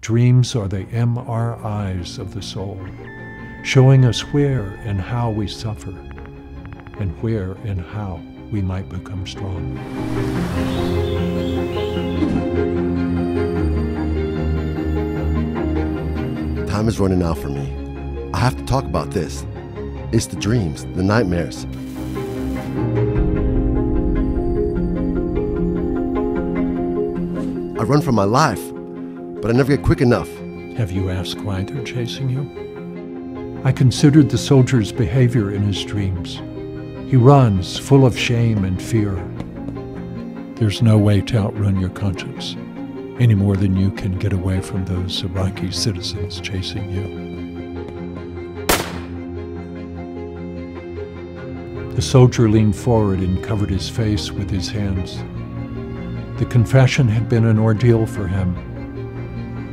Dreams are the MRIs of the soul, showing us where and how we suffer, and where and how we might become strong. Time is running out for me. I have to talk about this. It's the dreams, the nightmares. I run for my life, but I never get quick enough. Have you asked why they're chasing you? I considered the soldier's behavior in his dreams. He runs, full of shame and fear. There's no way to outrun your conscience, any more than you can get away from those Iraqi citizens chasing you. The soldier leaned forward and covered his face with his hands. The confession had been an ordeal for him.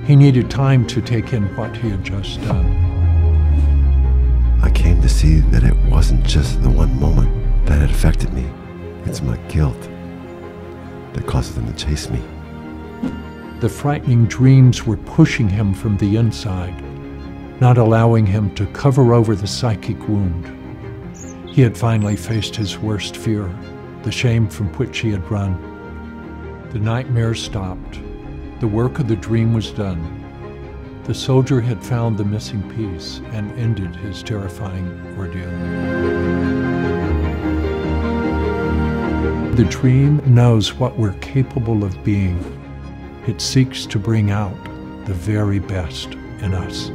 He needed time to take in what he had just done. I came to see that it wasn't just the one moment that had affected me. It's my guilt that causes them to chase me. The frightening dreams were pushing him from the inside, not allowing him to cover over the psychic wound. He had finally faced his worst fear, the shame from which he had run. The nightmare stopped. The work of the dream was done. The soldier had found the missing piece and ended his terrifying ordeal. The dream knows what we're capable of being. It seeks to bring out the very best in us.